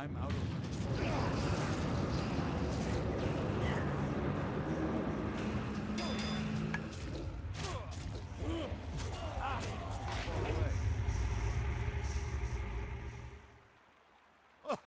I'm out of money.